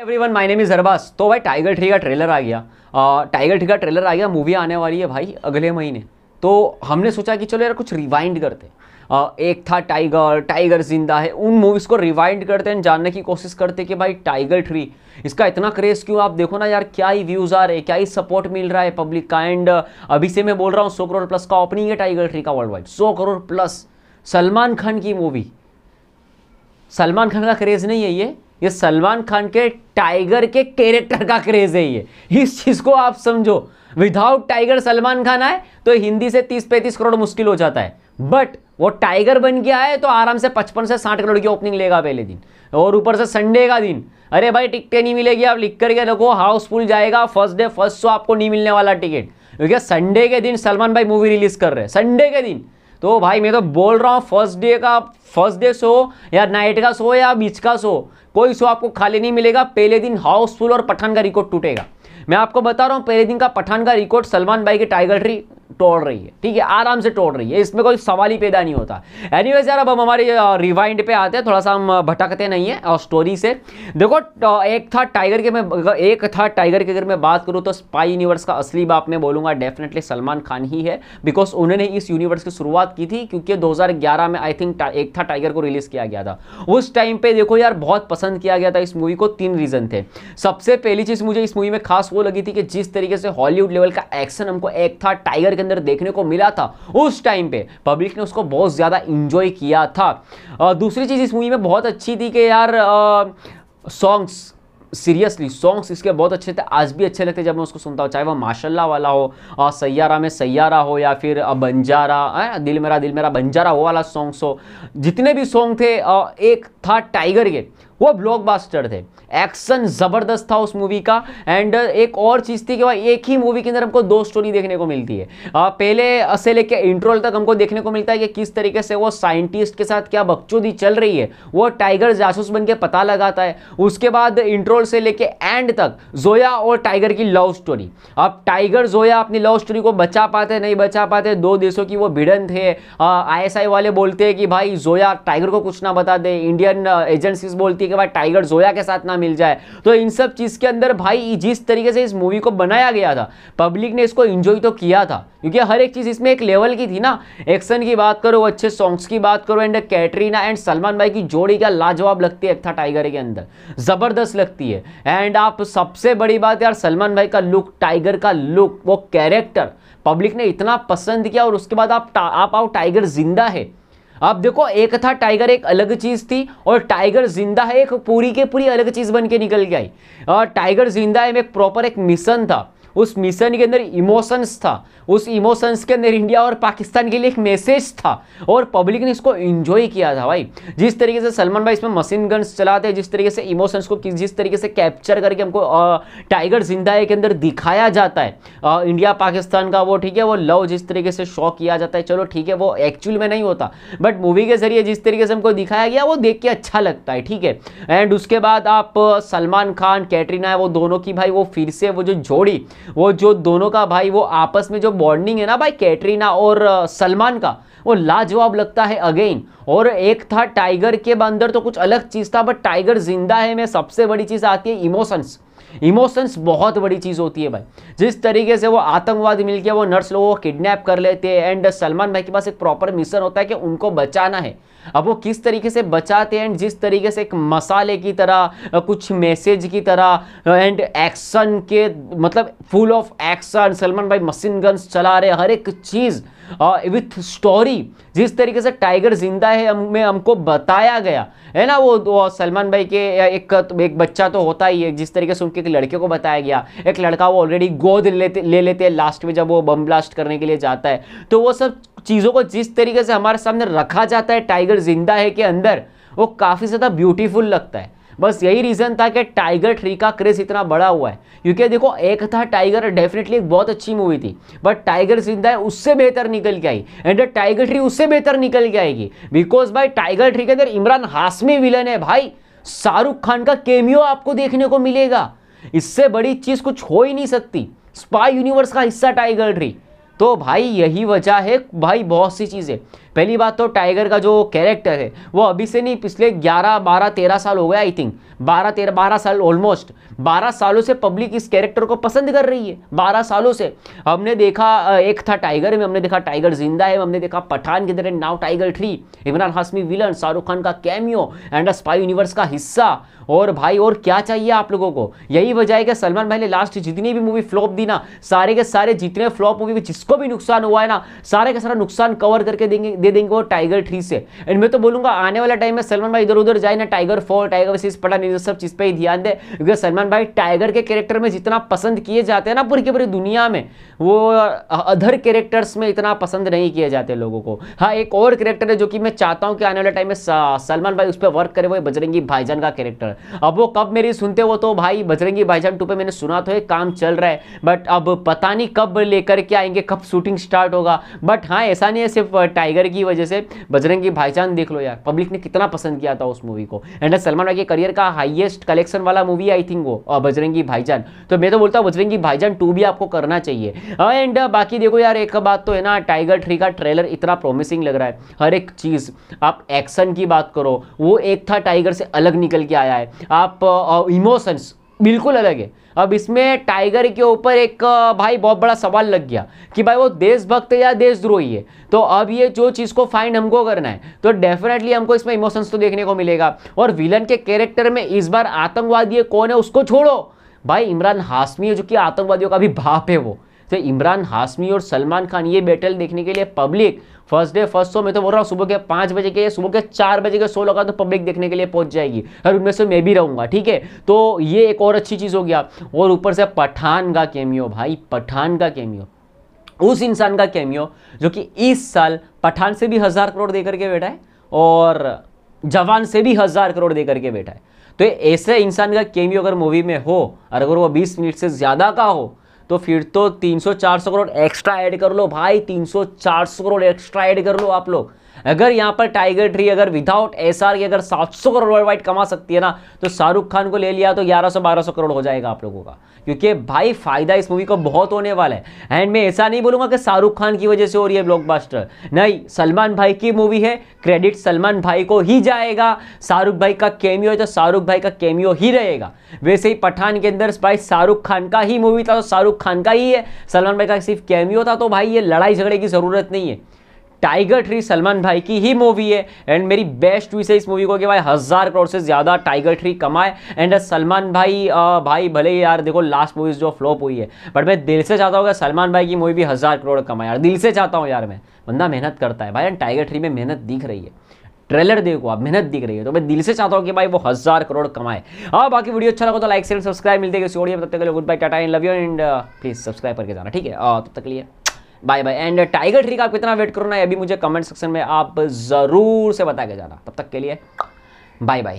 Everyone my name is Arbaz तो भाई Tiger three का ट्रेलर आ गया। टाइगर थ्री का ट्रेलर आ गया मूवी आने वाली है भाई अगले महीने। तो हमने सोचा कि चलो यार कुछ रिवाइंड करते uh, एक था टाइगर टाइगर ज़िंदा है। उन मूवीज़ को रिवाइंड करते हैं जानने की कोशिश करते कि भाई टाइगर थ्री इसका इतना क्रेज क्यों? आप देखो ना यार क्या ही व्यूज़ आ रहे हैं क्या ही सपोर्ट मिल रहा है पब्लिक का। एंड अभी से मैं बोल रहा हूँ सौ करोड़ प्लस का ओपनिंग है टाइगर थ्री का वर्ल्ड वाइड सौ करोड़ प्लस सलमान खान की मूवी सलमान खान का क्रेज नहीं है ये। ये सलमान खान के टाइगर के कैरेक्टर का क्रेज है ये। इस चीज़ को आप समझो। विदाउट टाइगर सलमान खान आए तो हिंदी से 30 पैंतीस करोड़ मुश्किल हो जाता है। बट वो टाइगर बन के आए तो आराम से 55 से 60 करोड़ की ओपनिंग लेगा पहले दिन। और ऊपर से संडे का दिन। अरे भाई टिकटें नहीं मिलेगी, आप लिख करके रखो हाउसफुल जाएगा फ़र्स्ट डे फ़र्स्ट शो आपको नहीं मिलने वाला टिकट क्योंकि संडे के दिन सलमान भाई मूवी रिलीज़ कर रहे हैं। संडे के दिन। तो भाई, मैं तो बोल रहा हूँ फ़र्स्ट डे का फ़र्स्ट डे शो या नाइट का शो या बीच का शो कोई शो आपको खाली नहीं मिलेगा। पहले दिन हाउसफुल और पठान का रिकॉर्ड टूटेगा। मैं आपको बता रहा हूँ, पहले दिन का पठान का रिकॉर्ड सलमान भाई के टाइगर ट्री तोड़ रही है। ठीक है, आराम से तोड़ रही है। इसमें कोई सवाल ही पैदा नहीं होता। एनीवेज यार, अब हम हमारे रिवाइंड पे आते हैं। थोड़ा सा हम भटकते नहीं है, और स्टोरी से। देखो एक था टाइगर के मैं एक था टाइगर की अगर मैं बात करूँ तो स्पाई यूनिवर्स का असली बाप मैं बोलूँगा डेफिनेटली सलमान खान ही है। बिकॉज़ उन्होंने इस यूनिवर्स की शुरुआत की थी, क्योंकि दो हज़ार ग्यारह में आई थिंक एक था टाइगर को रिलीज़ किया गया था। उस टाइम पे देखो यार, बहुत पसंद किया गया था इस मूवी को, तीन रीजन थे। सबसे पहली चीज़ मुझे इस मूवी में खास वो लगी थी कि जिस तरीके से हॉलीवुड लेवल का एक्शन हमको एक था टाइगर के अंदर देखने को मिला था। उस टाइम पे पब्लिक ने उसको बहुत ज़्यादा इंजॉय किया था। दूसरी चीज़ इस मूवी में बहुत अच्छी थी कि यार सॉन्ग्स सीरियसली सॉन्ग्स इसके बहुत अच्छे थे। आज भी अच्छे लगते जब मैं उसको सुनता हूँ, चाहे वो माशाल्लाह वाला हो और सैयारा में सैयारा हो या फिर बंजारा दिल मेरा दिल मेरा, बंजारा वो वाला सॉन्ग्स हो। जितने भी सॉन्ग थे एक था टाइगर के। वो ब्लॉकबस्टर थे। एक्शन ज़बरदस्त था उस मूवी का। एंड एक और चीज़ थी कि भाई एक ही मूवी के अंदर हमको दो स्टोरी देखने को मिलती है। आ, पहले से लेके इंट्रोल तक हमको देखने को मिलता है कि किस तरीके से वो साइंटिस्ट के साथ क्या बकचोदी चल रही है। वो टाइगर जासूस बन के पता लगाता है। उसके बाद इंट्रोल से लेके एंड तक जोया और टाइगर की लव स्टोरी अब टाइगर जोया अपनी लव स्टोरी को बचा पाते नहीं बचा पाते दो देशों की वो भिड़न थे आई वाले बोलते हैं कि भाई जोया टाइगर को कुछ ना बता दे। इंडियन एजेंसीज बोलती कि भाई टाइगर जोया के साथ ना मिल जाए। तो इन सब चीज़ के अंदर भाई, जिस तरीके से इस मूवी को बनाया गया था पब्लिक ने इसको इंजॉय तो किया था, क्योंकि हर एक चीज़ इसमें एक लेवल की थी ना। एक्शन की बात करो, अच्छे सॉन्ग्स की बात करो एंड कैटरीना एंड सलमान भाई की जोड़ी क्या लाजवाब लगती है था टाइगर के अंदर। ज़बरदस्त लगती है। एंड आप सबसे बड़ी बात यार सलमान भाई का लुक टाइगर का लुक वो कैरेक्टर पब्लिक ने इतना पसंद किया और उसके बाद आप आप आओ, टाइगर ज़िंदा है। अब देखो, एक था टाइगर एक अलग चीज़ थी, और टाइगर ज़िंदा है, एक पूरी के पूरी अलग चीज़ बन के निकल के आई। टाइगर ज़िंदा है एक प्रॉपर एक मिशन था। उस मिशन के अंदर इमोशंस था। उस इमोशंस के अंदर इंडिया और पाकिस्तान के लिए एक मैसेज था और पब्लिक ने इसको एंजॉय किया था भाई। जिस तरीके से सलमान भाई इसमें मशीन गन्स चलाते हैं जिस तरीके से इमोशंस को जिस तरीके से कैप्चर करके हमको टाइगर ज़िंदा के अंदर दिखाया जाता है। आ, इंडिया पाकिस्तान का वो ठीक है वो लव जिस तरीके से शो किया जाता है चलो ठीक है वो एक्चुअल में नहीं होता। बट मूवी के ज़रिए जिस तरीके से हमको दिखाया गया वो देख के अच्छा लगता है ठीक है। एंड उसके बाद आप सलमान खान कैटरीना है वो दोनों की भाई वो फिर से वो जो जोड़ी वो जो दोनों का भाई, वो आपस में जो बॉन्डिंग है ना भाई, कैटरीना और सलमान का, वो लाजवाब लगता है अगेन और एक था टाइगर के अंदर तो कुछ अलग चीज़ था बट टाइगर ज़िंदा है में सबसे बड़ी चीज़ आती है इमोशंस इमोशंस बहुत बड़ी चीज़ होती है भाई। जिस तरीके से वो आतंकवादी मिलकर वो नर्स लोगों को किडनैप कर लेते हैं एंड सलमान भाई के पास एक प्रॉपर मिशन होता है कि उनको बचाना है। अब वो किस तरीके से बचाते हैं एंड जिस तरीके से एक मसाले की तरह, कुछ मैसेज की तरह एंड एक्शन के मतलब फुल ऑफ़ एक्शन सलमान भाई मशीन गन्स चला रहे हर एक चीज़। विथ स्टोरी जिस तरीके से टाइगर ज़िंदा है में हमको बताया गया। है ना वो, वो सलमान भाई के एक एक बच्चा तो होता ही है जिस तरीके से उनके एक लड़के को बताया गया। एक लड़का वो ऑलरेडी गोद लेते ले लेते हैं लास्ट में जब वो बम ब्लास्ट करने के लिए जाता है। तो वो सब चीज़ों को जिस तरीके से हमारे सामने रखा जाता है टाइगर ज़िंदा है के अंदर वो काफ़ी ज़्यादा ब्यूटीफुल लगता है। बस यही रीज़न था कि टाइगर थ्री का क्रेज इतना बड़ा हुआ है। क्योंकि देखो, एक था टाइगर डेफिनेटली एक बहुत अच्छी मूवी थी। बट टाइगर ज़िंदा है, उससे बेहतर निकल के आई। एंड टाइगर थ्री उससे बेहतर निकल के आएगी। बिकॉज़ भाई टाइगर थ्री के अंदर इमरान हाशमी विलन है भाई। शाहरुख खान का केमियो आपको देखने को मिलेगा। इससे बड़ी चीज़ कुछ हो ही नहीं सकती। स्पाई यूनिवर्स का हिस्सा टाइगर थ्री तो भाई यही वजह है, भाई बहुत सी चीज़ें। पहली बात तो टाइगर का जो कैरेक्टर है, वो अभी से नहीं, पिछले 11 12 13 साल हो गया आई थिंक 12 13 12 साल ऑलमोस्ट 12 सालों से पब्लिक इस कैरेक्टर को पसंद कर रही है 12 सालों से. हमने देखा एक था टाइगर में, हमने देखा टाइगर ज़िंदा है, हमने देखा पठान के अंदर now Tiger three Imran Hashmi villain Shahrukh Khan का कैमियो एंड स्पाई यूनिवर्स का हिस्सा. और भाई, और क्या चाहिए आप लोगों को? यही वजह है कि सलमान भाई ने लास्ट जितनी भी मूवी फ्लॉप दी ना, सारे के सारे जितने फ्लॉप मूवी जिसको भी नुकसान हुआ है ना, सारे का सारा नुकसान कवर करके देंगे दे देंगे वो टाइगर थ्री से। एंड मैं तो बोलूँगा, आने वाला टाइम में सलमान भाई इधर उधर जाए ना, Tiger four, Tiger versus Pathaan सब चीज़ पे ही ध्यान दे। क्योंकि सलमान भाई टाइगर के कैरेक्टर में जितना पसंद किए जाते हैं ना पूरी की पूरी दुनिया में, वो अदर कैरेक्टर्स में इतना पसंद नहीं किए जाते लोगों को। हाँ एक और कैरेक्टर है जो कि मैं चाहता हूँ कि आने वाले टाइम में सलमान भाई उस पर वर्क करे, वो बजरंगी भाईजान का कैरेक्टर अब वो कब मेरी सुनते हो तो भाई, बजरंगी भाईजान टू पे मैंने सुना तो है, काम चल रहा है। बट अब पता नहीं कब लेकर के आएँगे, कब शूटिंग स्टार्ट होगा। बट हाँ ऐसा नहीं है, सिर्फ़ टाइगर की वजह से बजरंगी भाईजान देख लो यार पब्लिक ने कितना पसंद किया था उस मूवी को। एंड सलमान भाई के करियर का हाइएस्ट कलेक्शन वाला मूवी आई थिंक वो बजरंगी भाईजान। तो मैं तो बोलता हूँ, बजरंगी भाईजान टू भी आपको करना चाहिए। एंड बाकी देखो यार, एक बात तो है ना टाइगर थ्री का ट्रेलर इतना प्रोमिसिंग लग रहा है। हर एक चीज़, आप एक्शन की बात करो, वो एक था टाइगर से अलग निकल के आया है। आप इमोशंस बिल्कुल अलग है। अब इसमें टाइगर के ऊपर एक भाई बहुत बड़ा सवाल लग गया कि भाई वो देशभक्त या देशद्रोही है? तो अब ये जो चीज़ को फाइंड हमको करना है तो डेफिनेटली हमको इसमें इमोशंस तो देखने को मिलेगा। और विलन के कैरेक्टर में इस बार आतंकवादी कौन है, उसको छोड़ो। भाई इमरान हाशमी है जो कि आतंकवादियों का भी भाप है वो। तो इमरान हाशमी और सलमान खान। ये बैटल देखने के लिए public first day first show में तो बोल रहा हूँ, सुबह के पाँच बजे के, सुबह के चार बजे के शो लगा तो पब्लिक देखने के लिए पहुँच जाएगी। और उनमें से मैं भी रहूँगा, ठीक है? तो ये एक और अच्छी चीज़ हो गया और ऊपर से पठान का कैमियो भाई, पठान का केमियो उस इंसान का कैमियो जो कि इस साल पठान से भी हज़ार करोड़ दे करके बैठा है और जवान से भी हज़ार करोड़ दे करके बैठा है। तो ऐसे इंसान का केमियो अगर मूवी में हो, और अगर वो 20 मिनट से ज़्यादा का हो तो फिर तो 300-400 करोड़ एक्स्ट्रा ऐड कर लो भाई 300-400 करोड़ एक्स्ट्रा ऐड कर लो आप लोग। अगर यहाँ पर टाइगर ट्री अगर विदाउट एस आर अगर 700 करोड़ वर्ल्ड वाइड कमा सकती है ना तो शाहरुख खान को ले लिया तो 1100-1200 करोड़ हो जाएगा आप लोगों का। क्योंकि भाई फ़ायदा इस मूवी को बहुत होने वाला है। एंड मैं ऐसा नहीं बोलूँगा कि शाहरुख खान की वजह से हो रही है ब्लॉकबस्टर नहीं, सलमान भाई की मूवी है क्रेडिट सलमान भाई को ही जाएगा। शाहरुख भाई का केमियो है तो शाहरुख भाई का केमियो ही रहेगा। वैसे ही पठान के अंदर भाई शाहरुख खान का ही मूवी था तो शाहरुख खान का ही है। सलमान भाई का सिर्फ़ कैमियो था तो भाई ये लड़ाई झगड़े की ज़रूरत नहीं है। टाइगर ट्री सलमान भाई की ही मूवी है। एंड मेरी बेस्ट विश है इस मूवी को कि भाई हज़ार करोड़ से ज़्यादा टाइगर ट्री कमाए। एंड सलमान भाई आ, भाई भले यार देखो लास्ट मूवीज़ जो फ्लॉप हुई है। बट मैं दिल से चाहता हूँ कि सलमान भाई की मूवी भी हज़ार करोड़ कमाए यार। दिल से चाहता हूँ यार मैं। बंदा मेहनत करता है भाई। एंड टाइगर थ्री में मेहनत दिख रही है। ट्रेलर देखो आप मेहनत दिख रही है। तो मैं दिल से चाहता हूँ कि भाई वो हज़ार करोड़ कमाए। हाँ बाकी वीडियो अच्छा लगा तो लाइक शेयर सब्सक्राइब मिलते हैं तब तक लिए good bye tata and love you and please subscribe करके जाना ठीक है? तब तक लिए। Bye bye and Tiger three का आप कितना वेट करो ना अभी मुझे कमेंट सेक्शन में आप ज़रूर से बता के जाना। तब तक के लिए बाय बाय